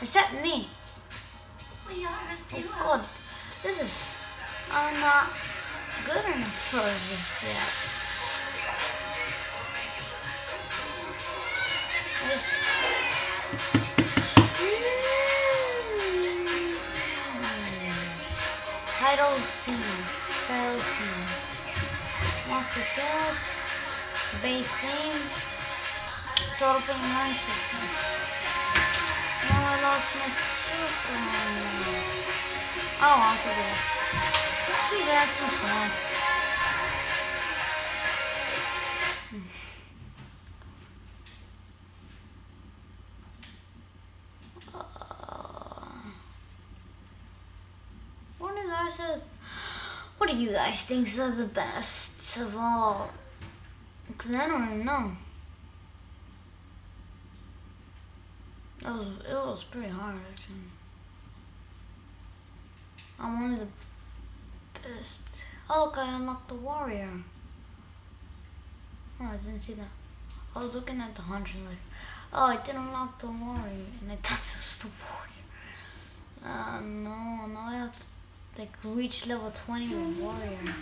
Except me. We are a Oh duo. god, this is I'm not good enough for this yet. This Title scene. Title scene. Monster kills. Base game. Total fame 950. Lost my super. Oh, I'll. Uh, What do you guys have? What do you guys think are the best of all? Because I don't even know. It was it was pretty hard actually. I'm one of the best. Oh look, I unlocked the warrior. Oh, I didn't see that. I was looking at the hunter life. Oh, I didn't unlock the warrior, and I thought this was the warrior. Uh, no, no, I have to like reach level 20 with warrior.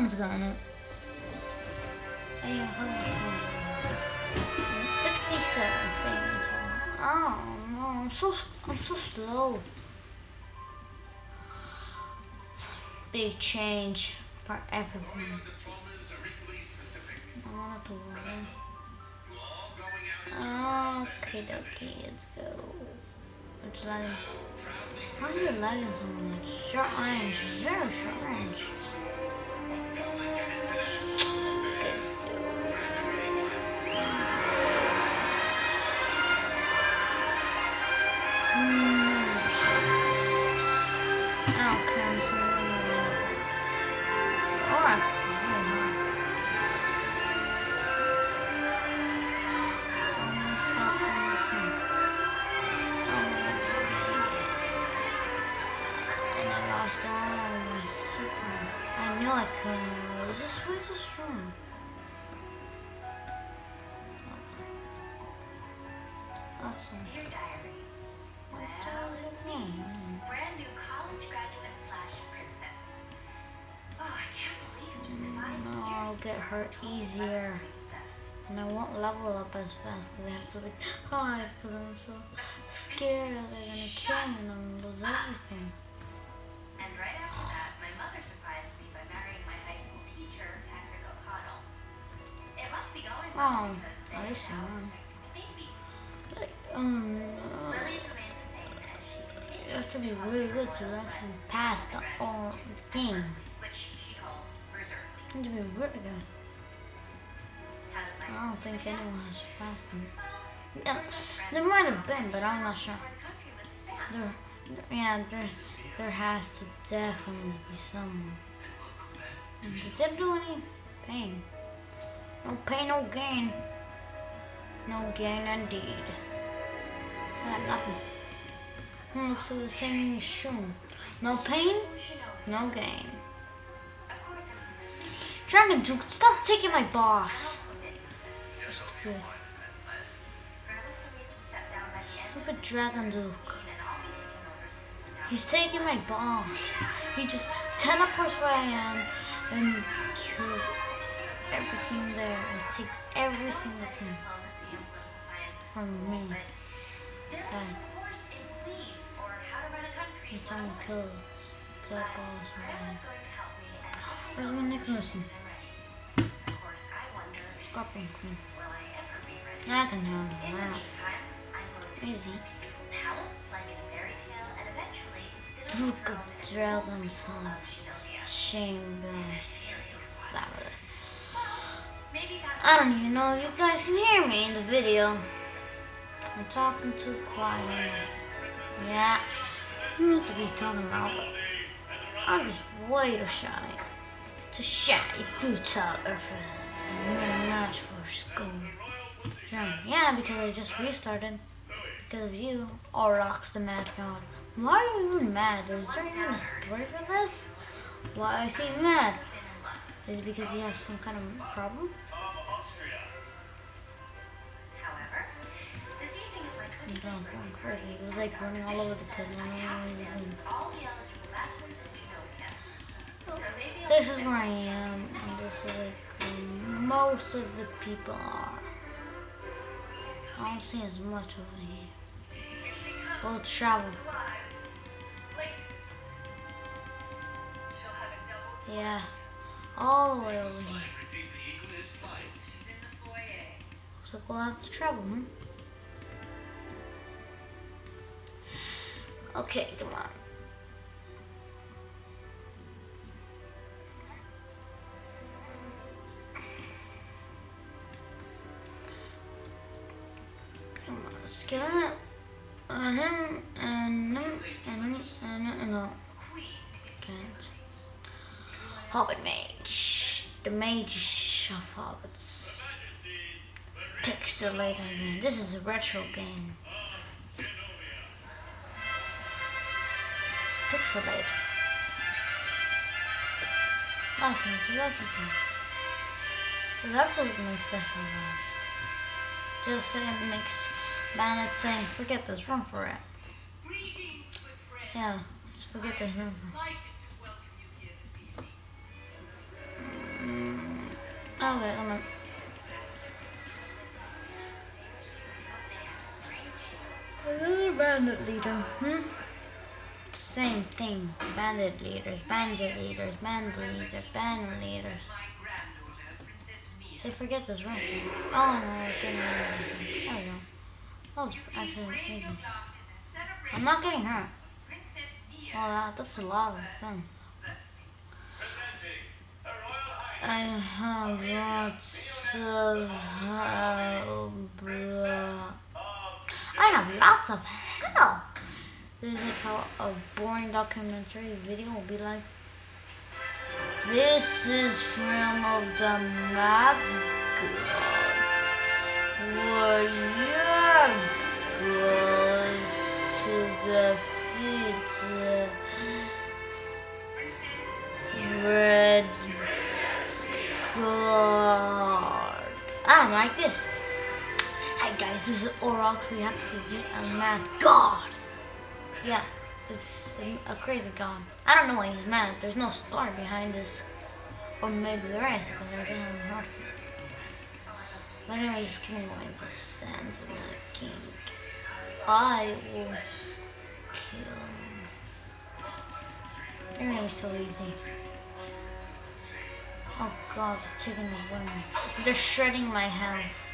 I'm just gonna. Hey, how much 67 fame total. Oh no, I'm so I'm so slow. It's a big change for everyone. I want to this. Okay, okay, let's go. It's lagging. Why is it lagging so much? Short range, very short range. Awesome. Dear diary, What well, it's me. Brand new college graduate slash princess. Oh, I can't believe it's been five No, years. I'll get hurt easier. And I won't level up as fast because I have to like hide because I'm so scared that they're gonna kill me and I'm gonna lose everything. And right after that, my mother surprised me by marrying my high school teacher, Patrick O'Connell. It must be going Oh, because they continues You have to be really good to actually pass the whole game. You have to be really good. I don't think anyone has passed. Well, Yeah, there might have been, but I'm not sure. There, yeah, there, there has to definitely be someone. Did they do any pain? No pain, no gain. No gain indeed. Got nothing. Hmm, like the same shoe. No pain, no gain. Dragon Duke, stop taking my boss. Stupid, stupid Dragon Duke. He's taking my boss. He just teleports where I am and kills everything there and takes every single thing from me. Done. a course in Queen or how to run a country. And someone kills the boss. Grandma's going to help me and hopefully Where's my next mission? I'm ready. Of course, I wonder, Scorpion Queen. I ever be ready? I can handle that. meantime, I'm going to Easy. palace like in a fairy tale and eventually sit Duke of on Dragons Genovia. Shame family. Maybe that's I don't even know if you guys can hear me in the video. I'm talking too quiet. Yeah, I need to be talking loud, but I'm just way too shy. Too shy, photographer. No match for school. Yeah, because I just restarted. Because of you, Oryx the Mad God. Why are you mad? Is there even a story for this? Why is he mad? Is it because he has some kind of problem? Going going crazy. He was like running all over the place. So This is where I am, and this is like most of the people are. I don't see as much over here. We'll travel. Yeah, all the way over here. Looks like we'll have to travel, hmm? Okay, come on. Come on, let's get it. And him, and him, and him, and him, no. Can't. Hobbit Mage. The Mage of Hobbits. Pixelated game. This is a retro game. Pixelated. That's a retro. So that's what my special was. Just say it makes Bandit saying, forget this, run for it. Yeah, let's forget this, run for it. Okay, I'm a, Bandit leader, hmm? Same thing. Bandit leaders, bandit leaders, bandit leaders, bandit leaders. Say forget this run. Oh no, I didn't anything. There oh, we go. That was actually easy. I'm not getting hurt. Oh, that, that's a lot of fun. I have lots of help. I have lots of help. This is like how a boring documentary video will be like. This is realm of the mad gods. Were your goals to defeat uh, red god? Ah, like this. Hey guys, this is Oryx. We have to defeat a mad god. Yeah, it's a, crazy god. I don't know why he's mad. There's no star behind this. Or maybe there is, but I don't know. But anyway, just giving away the sands of my king. I will kill him. Your name's so easy. Oh god, they're taking away. They're shredding my health.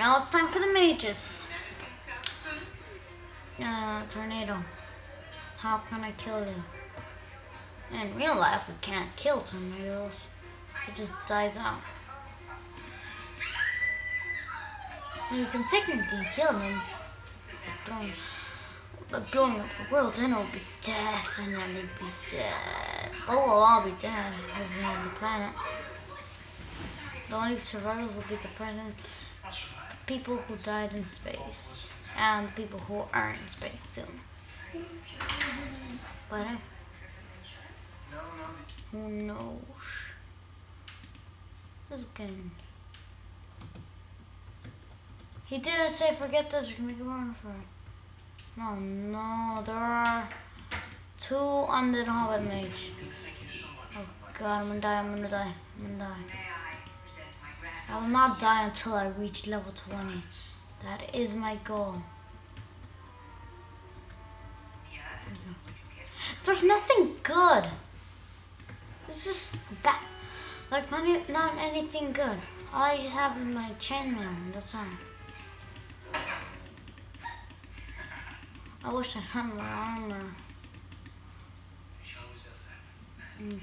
Now it's time for the mages. Uh, tornado. How can I kill you? In real life, we can't kill tornadoes. It just dies out. You can technically kill them. But blowing, but up the world, then it'll be definitely be dead. Oh, we'll all be dead living on the planet. The only survivors will be the present the people who died in space and people who are in space still. But uh, who knows? This game. He didn't say forget this, we can make a run for it. No, no, there are two undead hobbit mage. Oh god, I'm gonna die, I'm gonna die, I'm gonna die. I will not die until I reach level 20. That is my goal. There's nothing good. It's just bad. Like, not, not anything good. All I just have is my chainmail, that's all. I wish I had my armor. Okay.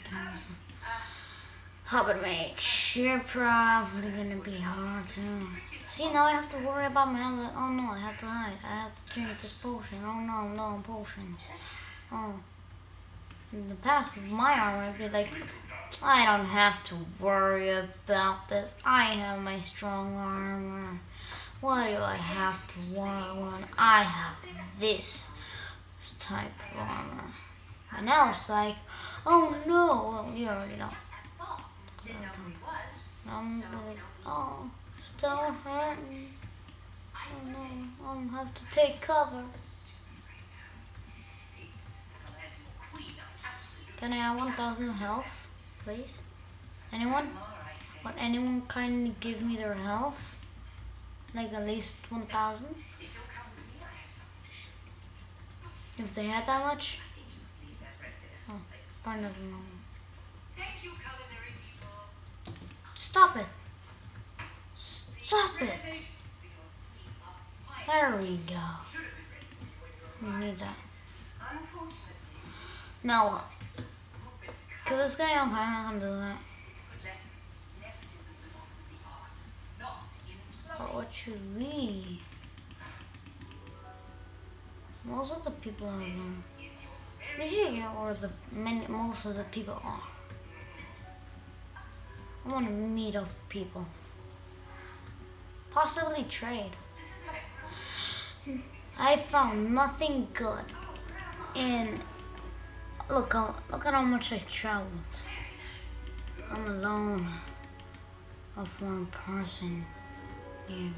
Hobbit mage, you're probably gonna be hard too. See, now I have to worry about my health. Oh no, I have to hide. I have to drink this potion. Oh no, on potions. Oh. In the past, with my armor, I'd be like I don't have to worry about this. I have my strong armor. Why do I have to worry when I have this type of armor? And now it's like, oh no, well, you already know. Didn't know who he was. I'm like, oh, don't hurt me. Oh no, I'll have to take cover. See, unless your queen, I'm absolutely Can I have 1,000 health, please? Anyone? Would anyone kindly give me their health? Like at least 1,000? If you'll come with me, I have something to show you. If they had that much? I think you can leave that right there. Oh, probably not know. Thank you. Stop it! Stop it! There we go. should We need that. Now what? Kill this guy? Okay, not gonna do that. But what should we? Most of the people are very you get where the many, most of the people are? I want to meet up people. Possibly trade. I found nothing good in. Look how look at how much I traveled. I'm alone. Of one person me.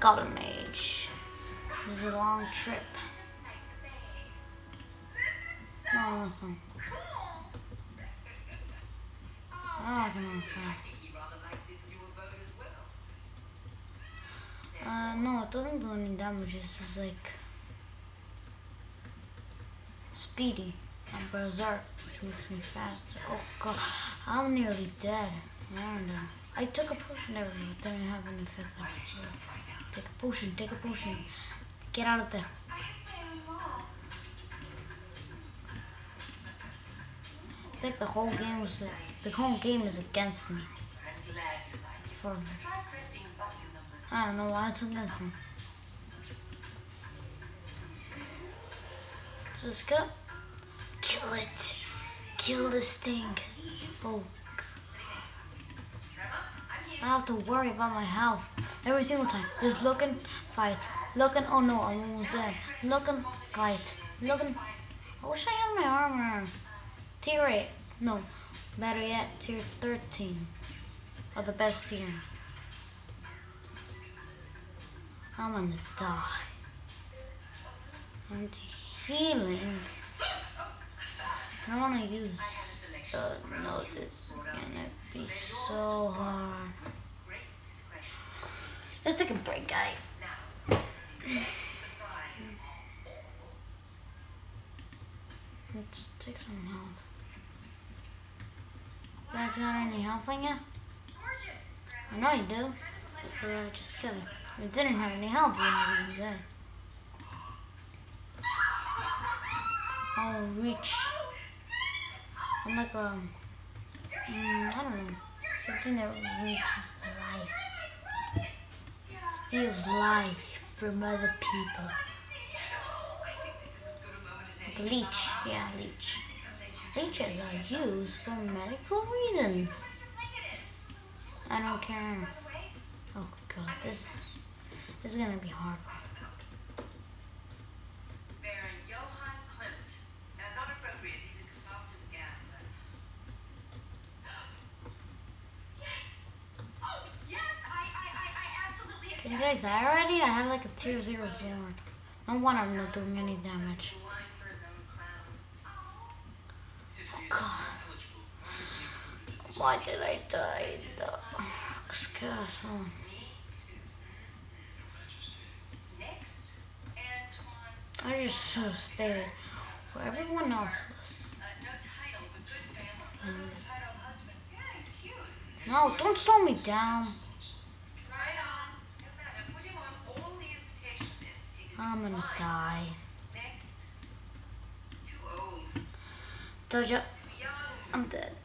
Goblin Mage. This is a long trip. No. I can run fast. he rather likes his newer boat as well. Uh, no, it doesn't do any damage. It's just like speedy and berserk, which makes me faster. Oh god, I'm nearly dead. I don't know. I took a potion there, but didn't have an effect. actually. Take a potion. Take a potion. Get out of there. It's like the whole game was the whole game is against me. For I don't know why it's against me. Just go. Kill it. Kill this thing. Oh. I have to worry about my health every single time. Just looking, fight. Looking, oh no, I'm almost dead. Looking, fight. Looking. I wish I had my armor. 8. No. Better yet, tier 13. Or the best tier. I'm gonna die. And healing. I wanna use uh, no, this is gonna be so hard. Let's take a break, guy. Let's take some health. You guys got any health on you? I know you do. But uh, just kidding. it didn't have any health, you would be dead. I'll reach. I'm like a. Mm, I don't know. Something that reaches life. Steals life from other people. Like a leech. Yeah, leech. Leeches are used for medical reasons. I don't care. Oh god, this this is gonna be hard. Oh, Did you guys die already? I have like a tier zero sword. No wonder I'm not doing any damage. Blind for his own clown. Oh god. Why did I die? Next, Antoine's I just should stayed where everyone else was. no don't slow me down. I'm gonna die. Doja. I'm dead.